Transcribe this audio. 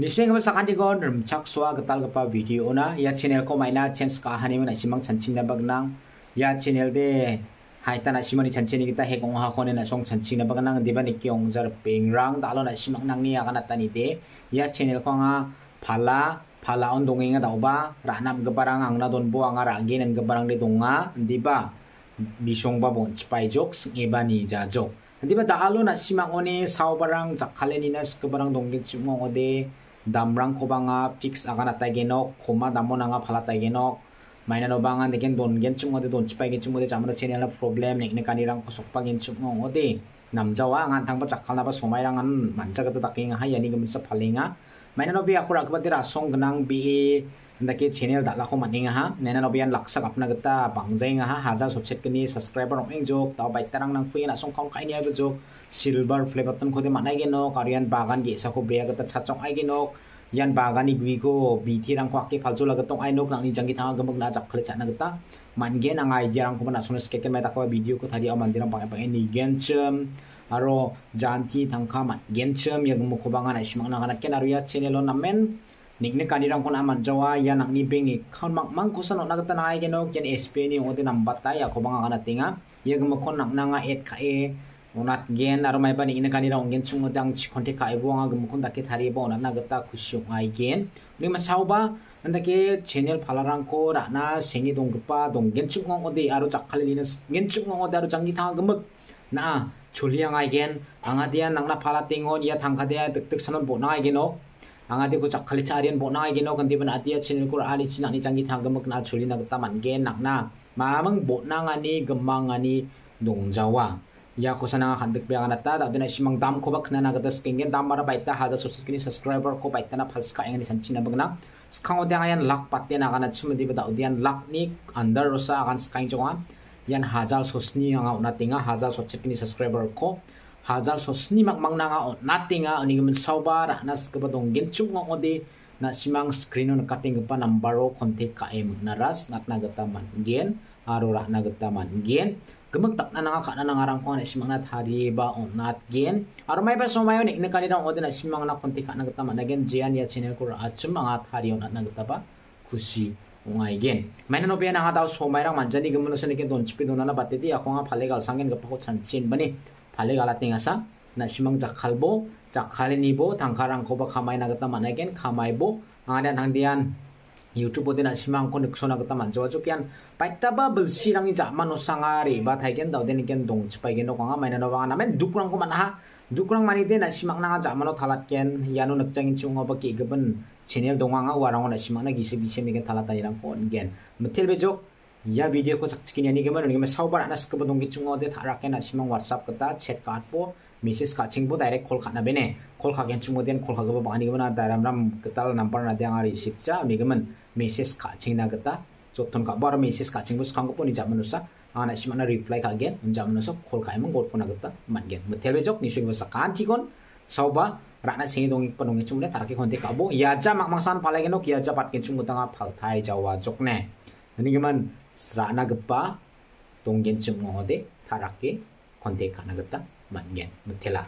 निस्वेंग में सखांडी को नरम छक स्वा गताल गपा वीडियो ना या चैनल को माइना चेंज का हानि में नशिमंग चंचिंग ना बगनांग या चैनल बे हाइता नशिमनी चंचिंग गिता हे गोंग हाखो ने नसोंग चंचिंग ना बगनांग दिबा नि क्यों जर पेंगरांग दालो नशिमंग नांगनी आगा नतानी दे या चैनल को आ फाला फाला उन दोंगे गा दावबा रानाम गबारांग आंगना दोनबो आंगा रांगे नन गबारांग दे दोंगा दिबा बिसोंबा बोंच पाइजोक एबानी जाजोक दिबा दालो नशिमंग ओने सावबारांग जाखालेनिना स्कबारांग दोंगे चिमोंग ओदे damrang kobanga fix agana tageno khoma damona nga phala tageno maina no banga deken don gen chung ode don chipai gen chung ode jamra chene la problem nek ne kanirang ko sokpa gen chung ngo ode namjawa ngan thangba chakhalna ba somairang an manjaga ta takinga hayani gumsa phalinga maina no bi akura akbatira song gnang bi ndake channel da lakho maninga ha. Nena no bian laksak apna gata bangjai ha. Hajar subscribe kini subscriber ong engjok taw bai tarang nang puina song kong kai ni bujok silver flavor tan khode manai ge no karian bagan ge sako brea gata chachong ai ge no yan bagan ni gui ko biti rang kwak ke faljo laga tong ai nok. Nang ni jangi thang gamuk na jak khale chana gata nang ai jarang ko na sunes mai takwa video ko thadi aman dirang pangai pangai ni gen chem aro janti tangkama gen chum yagmo kobanga na simang nagana kenaruya chenelo namen nikne kanirang kon aman jawa ya nakni bengi khan mang mang kosa no nagata na geno ken sp ni ode namba ta ya kobangana tinga yagmo kon naknanga et ka e onat gen aro mai bani ina kanirang gen chungo dang chi konte ka ebonga gmo kon dakke thari bo na nagata khushi ngai gen nima sauba nda ke channel phala rang ko ra na sengi dong gpa dong gen chung ngode aro jakhal ni gen chung ngode aro jangi thang gum na choliang ai gen anga dia nangna phala tingon ya thangka dia tek tek sanon bo na ai gen no anga dia ko chakhali charian bo na ai gen no kan dia ban atia ko ali china ni jangi thang gum na choli na gata man gen nakna mamang bo na ngani gemang ngani dong jawa ya ko sana handik be ngana ta da simang dam ko bak na gada skingen dam mara baita haja kini subscriber ko baita na phals ka engani sanchina bagna skang ode ayan lak patte na kana chumdi ba odian lak ni under rosa akan skaing jonga yan hajar sosni anga una tinga hajar sosik kini subscriber ko. Hajar sosni mak mang nanga na tinga ani gemen sauba ra nas ke badong gen chung ode na simang screen on cutting pa number kontek ka em. Naras nat nagata man gen aro ra nagata man gen. Gemuk tak na nga na nangarang ko na simang na thari ba on not gen. Aro may ba so mayo ni ne kanina on na simang na konti ka nagata man. Again jian ya channel ko at mga thari on at nagata ba. Kusi ungaigen maina no pian ha dau somairang manjani gumno sene ke don chpi donana bateti akonga phale gal sangen ga pakho chanchin bani phale gala tinga sa na simang jakhalbo jakhale nibo tangkarang ko ba khamaina gata manaigen khamaibo angadian hangdian 유튜브데나 시망 커넥션하겠다 만져와줘 깬 빠이따바 불시랑이 자마노 상아리 바 타이겐 다우데니 깬 동치 빠이겐 노광아 마이나노 방아 나멘 두꾸랑 고만하? 두꾸랑 마니데나 시망 나가 자마노 탈랏 깬 야노 늑장인 치웅어바 끼급은 채널 동황아 와랑오나 시망나 기시 기시미겐 탈랏다니랑 꼰겐. 무텔베족 야 비디오 코 작치기냐니 게만 이게 사우바 하나 스크버 동기 중어데 타락게나 시망 왓삽 그다. 챗 까고 Mrs. Kaching bo direct call khana bene call kha gen chung ode call kha ga ba ani geman daram ram ketal nampar na dang ari sipcha mi geman message kaching na gata joton ka bar message kaching bus kang ko ni jam manusa ana si mana reply ka gen jam manusa khol kai mong god phone gata man gen metel be jok ni sing basa kan ti sauba rana singi dong panong chung le taraki konte ka bo. Ya ja mak mangsan palai genok ya ja pat gen chung utanga phal thai jawa jok ne ani geman srana gapa tong gen chung ngode taraki konte kana gata mình nhìn mình thế là